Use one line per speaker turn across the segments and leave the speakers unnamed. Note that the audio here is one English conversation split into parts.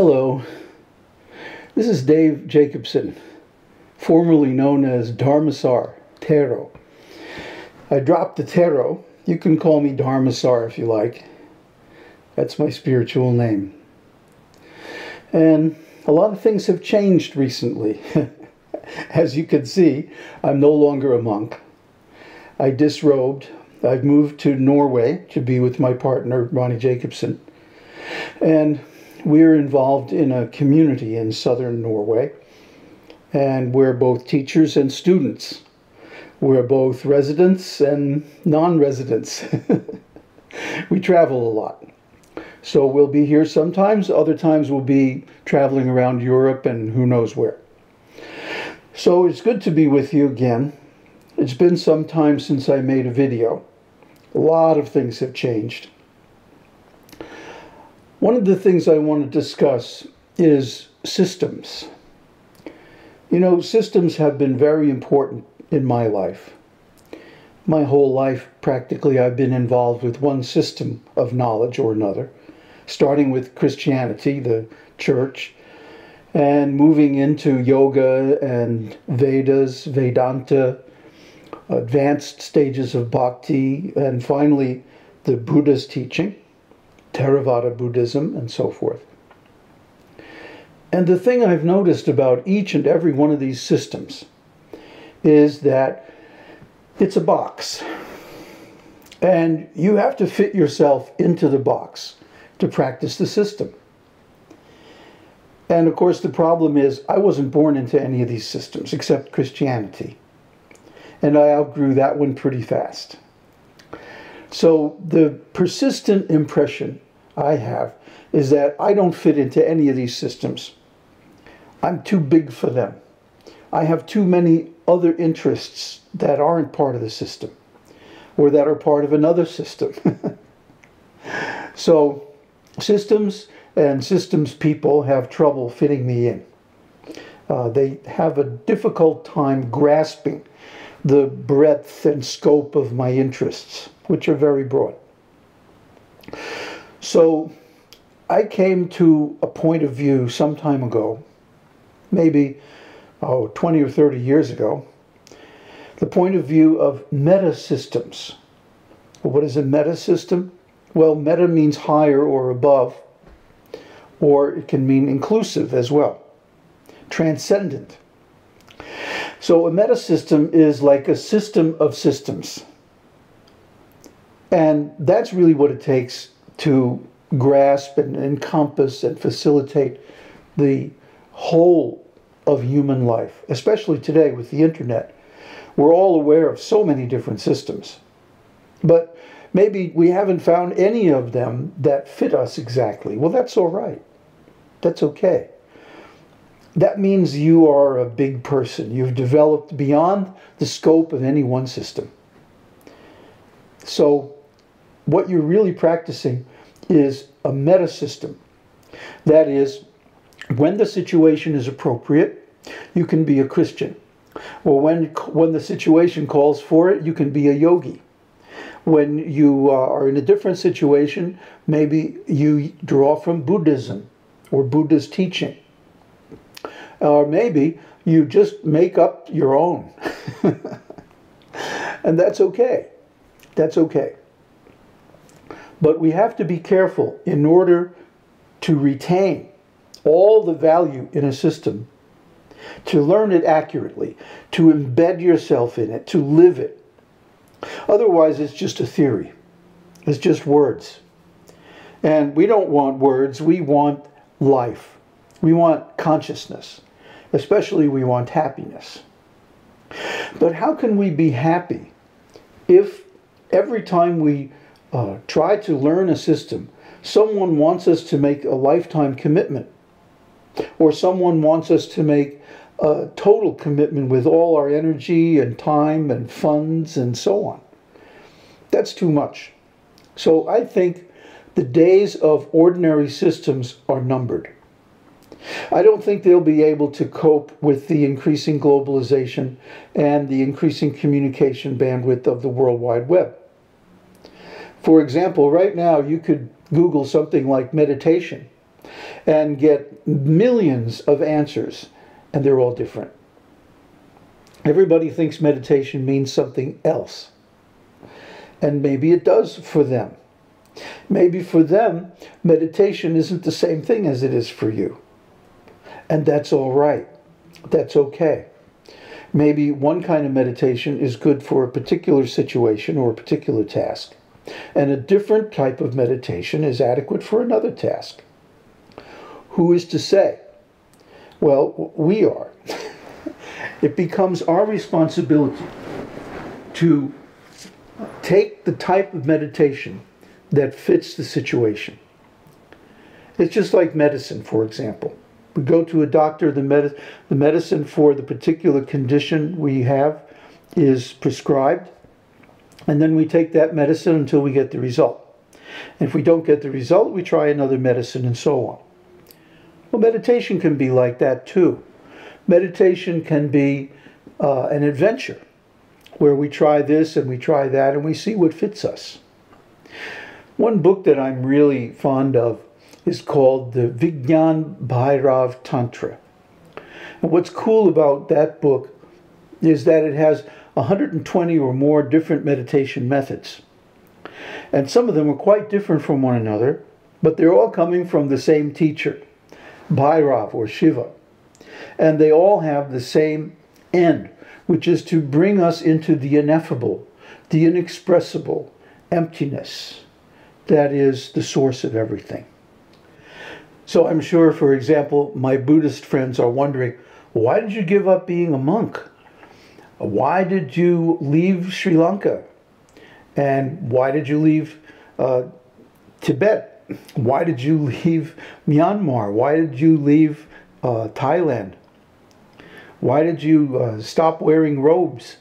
Hello, this is Dave Jacobson, formerly known as Dharmasar Thero. I dropped the Thero. You can call me Dharmasar if you like. That's my spiritual name. And a lot of things have changed recently. As you can see, I'm no longer a monk. I disrobed. I've moved to Norway to be with my partner, Ronnie Jacobson. And we're involved in a community in southern Norway. And we're both teachers and students. We're both residents and non residents. we travel a lot. So we'll be here sometimes, other times we'll be traveling around Europe and who knows where. So it's good to be with you again. It's been some time since I made a video. A lot of things have changed. One of the things I want to discuss is systems. You know, systems have been very important in my life. My whole life, practically, I've been involved with one system of knowledge or another, starting with Christianity, the church, and moving into yoga and Vedas, Vedanta, advanced stages of bhakti, and finally the Buddha's teaching, Theravada Buddhism, and so forth. And the thing I've noticed about each and every one of these systems is that it's a box. And you have to fit yourself into the box to practice the system. And of course, the problem is I wasn't born into any of these systems except Christianity. And I outgrew that one pretty fast. So the persistent impression I have is that I don't fit into any of these systems. I'm too big for them. I have too many other interests that aren't part of the system or that are part of another system. so systems and systems people have trouble fitting me in. Uh, they have a difficult time grasping the breadth and scope of my interests, which are very broad. So I came to a point of view some time ago, maybe oh, 20 or 30 years ago, the point of view of meta systems. Well, what is a meta system? Well, meta means higher or above or it can mean inclusive as well, transcendent. So a metasystem is like a system of systems. And that's really what it takes to grasp and encompass and facilitate the whole of human life, especially today with the internet. We're all aware of so many different systems. But maybe we haven't found any of them that fit us exactly. Well, that's all right. That's okay. That means you are a big person. You've developed beyond the scope of any one system. So, what you're really practicing is a meta system. That is, when the situation is appropriate, you can be a Christian. Or when, when the situation calls for it, you can be a yogi. When you uh, are in a different situation, maybe you draw from Buddhism or Buddha's teaching. Or maybe you just make up your own. and that's okay. That's okay. But we have to be careful in order to retain all the value in a system, to learn it accurately, to embed yourself in it, to live it. Otherwise, it's just a theory. It's just words. And we don't want words, we want life. We want consciousness. Especially we want happiness. But how can we be happy if every time we uh, try to learn a system, someone wants us to make a lifetime commitment, or someone wants us to make a total commitment with all our energy and time and funds and so on? That's too much. So I think the days of ordinary systems are numbered. I don't think they'll be able to cope with the increasing globalization and the increasing communication bandwidth of the World Wide Web. For example, right now you could Google something like meditation, and get millions of answers, and they're all different. Everybody thinks meditation means something else. And maybe it does for them. Maybe for them, meditation isn't the same thing as it is for you. And that's all right. That's okay. Maybe one kind of meditation is good for a particular situation or a particular task, and a different type of meditation is adequate for another task. Who is to say? Well, we are. it becomes our responsibility to take the type of meditation that fits the situation. It's just like medicine, for example. We go to a doctor, the, med- the medicine for the particular condition we have is prescribed, and then we take that medicine until we get the result. And if we don't get the result, we try another medicine and so on. Well, meditation can be like that too. Meditation can be uh, an adventure where we try this and we try that and we see what fits us. One book that I'm really fond of is called the Vigyan Bhairav Tantra. And what's cool about that book is that it has 120 or more different meditation methods. And some of them are quite different from one another, but they're all coming from the same teacher, Bhairav or Shiva. And they all have the same end, which is to bring us into the ineffable, the inexpressible, emptiness that is the source of everything. So I'm sure, for example, my Buddhist friends are wondering, why did you give up being a monk? Why did you leave Sri Lanka? And why did you leave uh, Tibet? Why did you leave Myanmar? Why did you leave uh, Thailand? Why did you uh, stop wearing robes?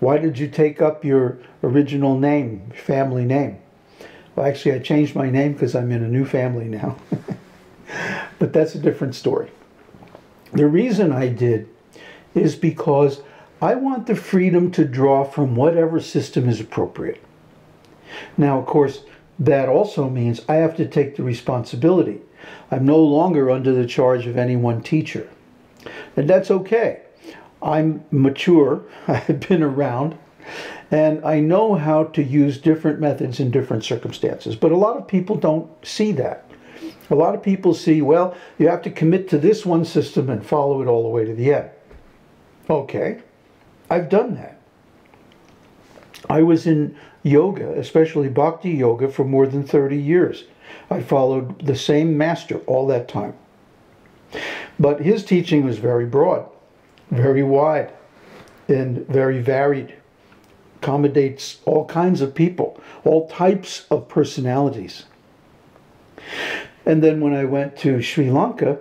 Why did you take up your original name, family name? Well, actually, I changed my name because I'm in a new family now. but that's a different story. The reason I did is because I want the freedom to draw from whatever system is appropriate. Now, of course, that also means I have to take the responsibility. I'm no longer under the charge of any one teacher. And that's okay. I'm mature, I've been around, and I know how to use different methods in different circumstances. But a lot of people don't see that. A lot of people see, well, you have to commit to this one system and follow it all the way to the end. Okay, I've done that. I was in yoga, especially bhakti yoga, for more than 30 years. I followed the same master all that time. But his teaching was very broad, very wide, and very varied. Accommodates all kinds of people, all types of personalities. And then when I went to Sri Lanka,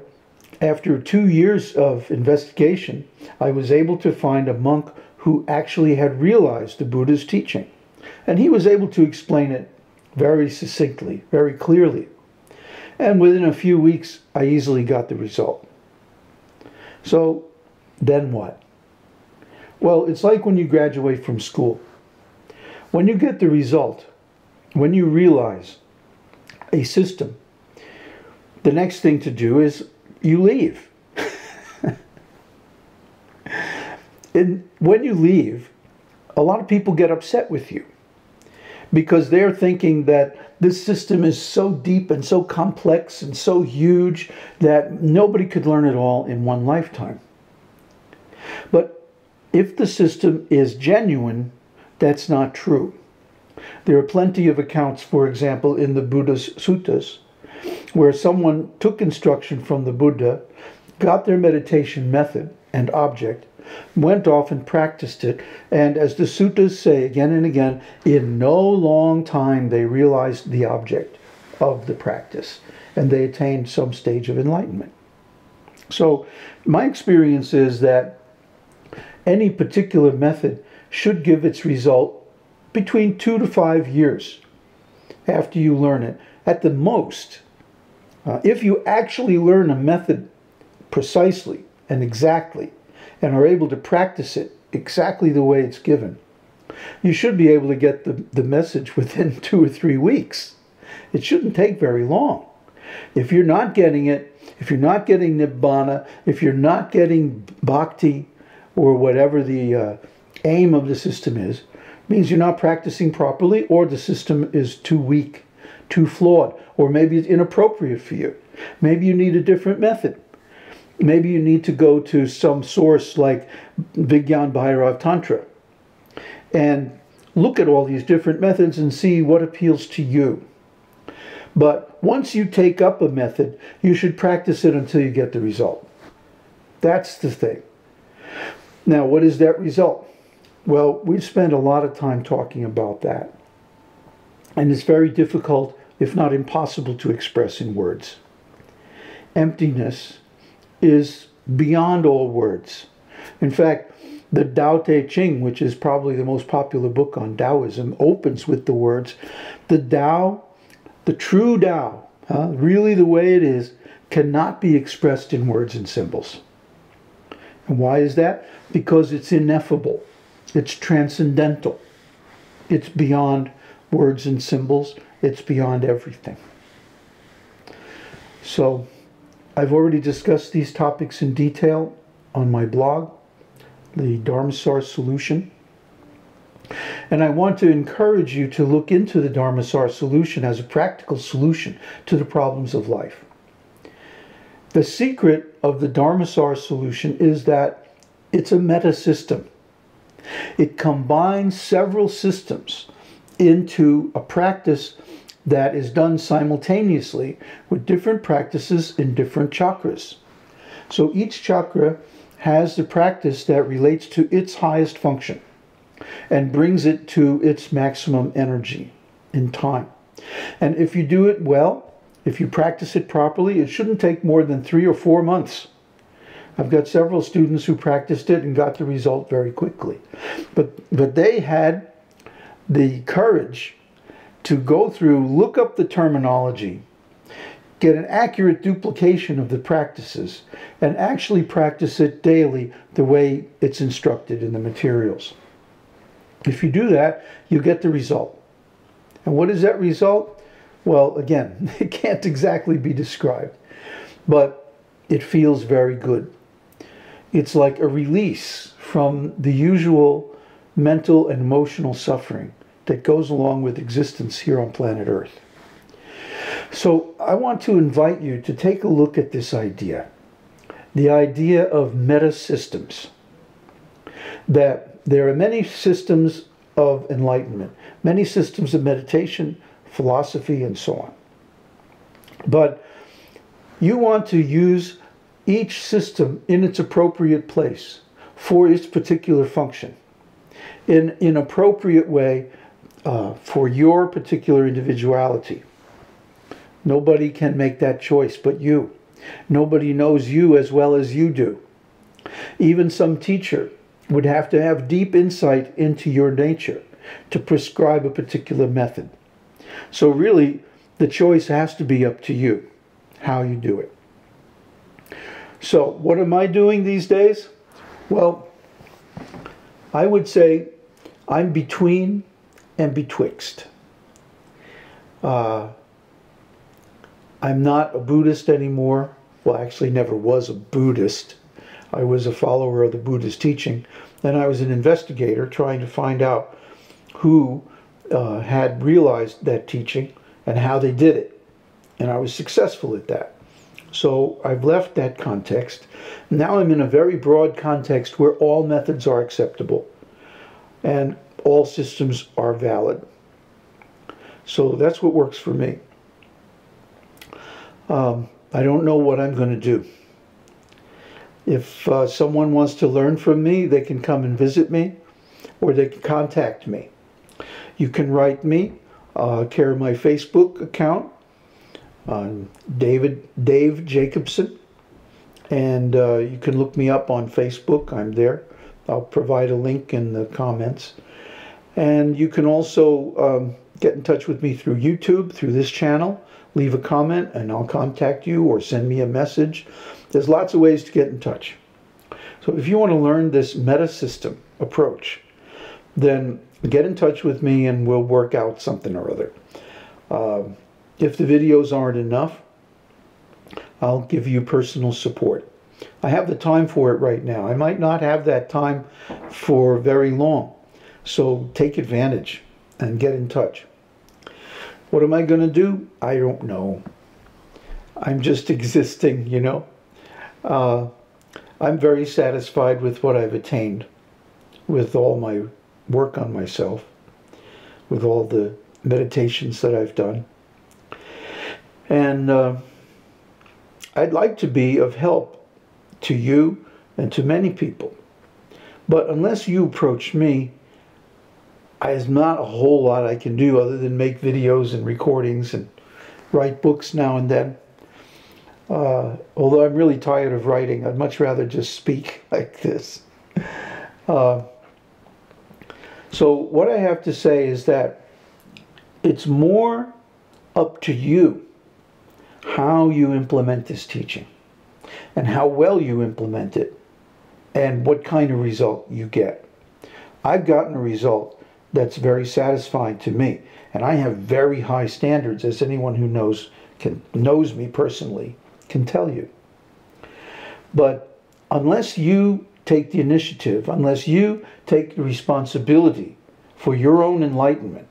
after two years of investigation, I was able to find a monk who actually had realized the Buddha's teaching. And he was able to explain it very succinctly, very clearly. And within a few weeks, I easily got the result. So, then what? Well, it's like when you graduate from school. When you get the result, when you realize a system the next thing to do is you leave. and when you leave, a lot of people get upset with you because they're thinking that this system is so deep and so complex and so huge that nobody could learn it all in one lifetime. But if the system is genuine, that's not true. There are plenty of accounts, for example, in the Buddha's suttas, where someone took instruction from the Buddha, got their meditation method and object, went off and practiced it, and as the suttas say again and again, in no long time they realized the object of the practice and they attained some stage of enlightenment. So, my experience is that any particular method should give its result between two to five years after you learn it, at the most. Uh, if you actually learn a method precisely and exactly and are able to practice it exactly the way it's given, you should be able to get the, the message within two or three weeks. It shouldn't take very long. If you're not getting it, if you're not getting Nibbana, if you're not getting Bhakti or whatever the uh, aim of the system is, means you're not practicing properly or the system is too weak, too flawed, or maybe it's inappropriate for you. Maybe you need a different method. Maybe you need to go to some source like Vigyan Bhairav Tantra and look at all these different methods and see what appeals to you. But once you take up a method, you should practice it until you get the result. That's the thing. Now, what is that result? Well, we've spent a lot of time talking about that. And it's very difficult, if not impossible, to express in words. Emptiness is beyond all words. In fact, the Tao Te Ching, which is probably the most popular book on Taoism, opens with the words, the Tao, the true Tao, really the way it is, cannot be expressed in words and symbols. And why is that? Because it's ineffable. It's transcendental. It's beyond words and symbols. It's beyond everything. So, I've already discussed these topics in detail on my blog, the Dharmasar Solution. And I want to encourage you to look into the Dharmasar solution as a practical solution to the problems of life. The secret of the Dharmasar solution is that it's a meta system. It combines several systems into a practice that is done simultaneously with different practices in different chakras. So each chakra has the practice that relates to its highest function and brings it to its maximum energy in time. And if you do it well, if you practice it properly, it shouldn't take more than three or four months. I've got several students who practiced it and got the result very quickly. But, but they had the courage to go through, look up the terminology, get an accurate duplication of the practices, and actually practice it daily the way it's instructed in the materials. If you do that, you get the result. And what is that result? Well, again, it can't exactly be described, but it feels very good. It's like a release from the usual mental and emotional suffering that goes along with existence here on planet Earth. So I want to invite you to take a look at this idea the idea of meta systems. That there are many systems of enlightenment, many systems of meditation, philosophy, and so on. But you want to use each system in its appropriate place for its particular function in an appropriate way uh, for your particular individuality. Nobody can make that choice but you. Nobody knows you as well as you do. Even some teacher would have to have deep insight into your nature to prescribe a particular method. So, really, the choice has to be up to you how you do it. So, what am I doing these days? Well, I would say I'm between and betwixt. Uh, I'm not a Buddhist anymore. Well, I actually, never was a Buddhist. I was a follower of the Buddhist teaching, and I was an investigator trying to find out who uh, had realized that teaching and how they did it. And I was successful at that. So I've left that context. Now I'm in a very broad context where all methods are acceptable and all systems are valid. So that's what works for me. Um, I don't know what I'm going to do. If uh, someone wants to learn from me, they can come and visit me or they can contact me. You can write me, uh, care of my Facebook account, on David Dave Jacobson, and uh, you can look me up on Facebook. I'm there. I'll provide a link in the comments, and you can also um, get in touch with me through YouTube through this channel. Leave a comment, and I'll contact you or send me a message. There's lots of ways to get in touch. So if you want to learn this meta system approach, then get in touch with me and we'll work out something or other. Uh, if the videos aren't enough, I'll give you personal support. I have the time for it right now. I might not have that time for very long. So take advantage and get in touch. What am I going to do? I don't know. I'm just existing, you know. Uh, I'm very satisfied with what I've attained, with all my work on myself, with all the meditations that I've done. And uh, I'd like to be of help to you and to many people. But unless you approach me, there's not a whole lot I can do other than make videos and recordings and write books now and then. Uh, although I'm really tired of writing, I'd much rather just speak like this. Uh, so what I have to say is that it's more up to you how you implement this teaching and how well you implement it and what kind of result you get. I've gotten a result that's very satisfying to me and I have very high standards as anyone who knows can knows me personally can tell you. But unless you take the initiative, unless you take the responsibility for your own enlightenment,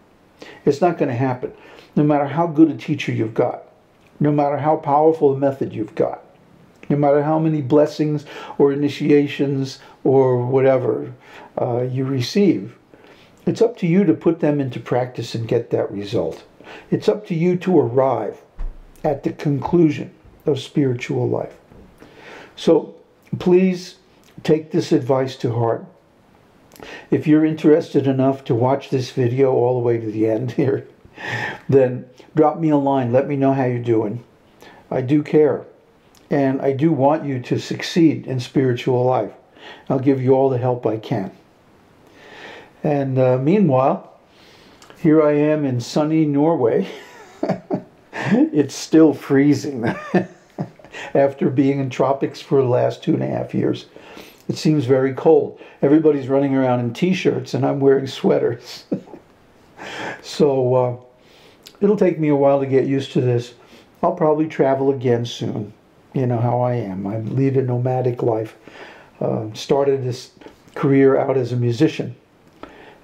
it's not going to happen. No matter how good a teacher you've got, no matter how powerful a method you've got, no matter how many blessings or initiations or whatever uh, you receive, it's up to you to put them into practice and get that result. It's up to you to arrive at the conclusion of spiritual life. So please take this advice to heart. If you're interested enough to watch this video all the way to the end here, then drop me a line. Let me know how you're doing. I do care. And I do want you to succeed in spiritual life. I'll give you all the help I can. And uh, meanwhile, here I am in sunny Norway. it's still freezing after being in tropics for the last two and a half years. It seems very cold. Everybody's running around in t-shirts and I'm wearing sweaters. so uh, it'll take me a while to get used to this. I'll probably travel again soon. You know how I am. I lead a nomadic life. Uh, started this career out as a musician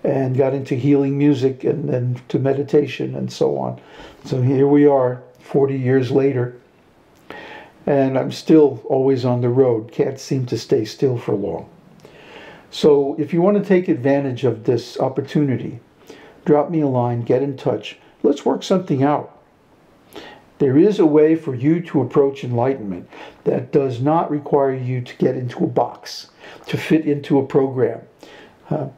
and got into healing music and then to meditation and so on. So here we are 40 years later and I'm still always on the road. Can't seem to stay still for long. So if you want to take advantage of this opportunity, drop me a line, get in touch. Let's work something out. There is a way for you to approach enlightenment that does not require you to get into a box, to fit into a program, uh,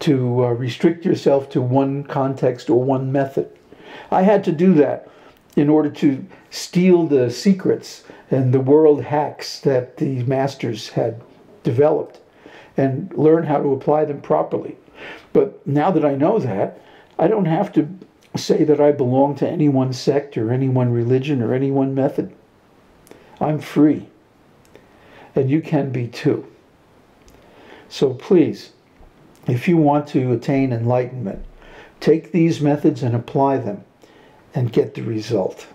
to uh, restrict yourself to one context or one method. I had to do that in order to steal the secrets and the world hacks that the masters had developed and learn how to apply them properly. But now that I know that, I don't have to say that I belong to any one sect or any one religion or any one method. I'm free. And you can be too. So please, if you want to attain enlightenment, take these methods and apply them and get the result.